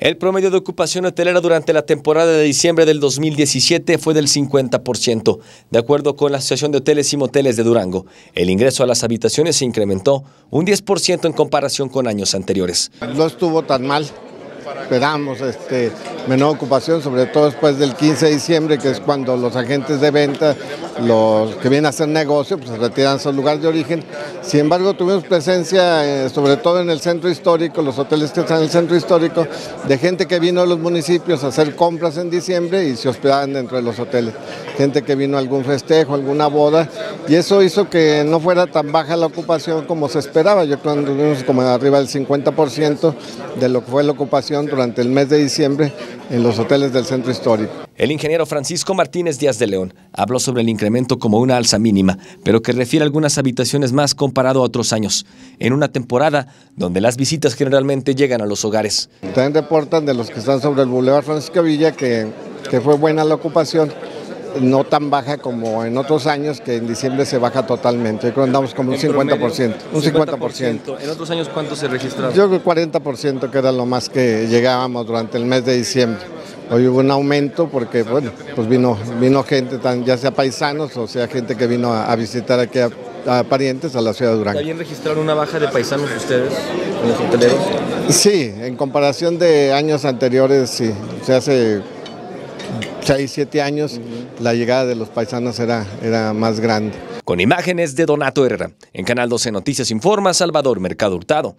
El promedio de ocupación hotelera durante la temporada de diciembre del 2017 fue del 50%, de acuerdo con la Asociación de Hoteles y Moteles de Durango. El ingreso a las habitaciones se incrementó un 10% en comparación con años anteriores. No estuvo tan mal, esperamos este, menor ocupación, sobre todo después del 15 de diciembre, que es cuando los agentes de venta, los que vienen a hacer negocio, pues retiran su lugar de origen. Sin embargo, tuvimos presencia, eh, sobre todo en el centro histórico, los hoteles que están en el centro histórico, de gente que vino a los municipios a hacer compras en diciembre y se hospedaban dentro de los hoteles. Gente que vino a algún festejo, alguna boda, y eso hizo que no fuera tan baja la ocupación como se esperaba. Yo creo que tuvimos como arriba del 50% de lo que fue la ocupación durante el mes de diciembre en los hoteles del centro histórico. El ingeniero Francisco Martínez Díaz de León habló sobre el incremento como una alza mínima, pero que refiere a algunas habitaciones más comparado a otros años, en una temporada donde las visitas generalmente llegan a los hogares. También reportan de los que están sobre el Boulevard Francisco Villa que, que fue buena la ocupación, no tan baja como en otros años, que en diciembre se baja totalmente. Yo creo que andamos como un 50%. Un 50%. ¿En otros años cuánto se registraba? Yo creo que 40% que era lo más que llegábamos durante el mes de diciembre. Hoy hubo un aumento porque, bueno, pues vino, vino gente, tan, ya sea paisanos o sea gente que vino a, a visitar aquí a, a, parientes a la ciudad de Durango. ¿También registraron una baja de paisanos ustedes, los hoteleros? Sí, en comparación de años anteriores, sí. Se hace 6, 7 años, uh -huh. la llegada de los paisanos era, era más grande. Con imágenes de Donato Herrera, en Canal 12 Noticias informa Salvador Mercado Hurtado.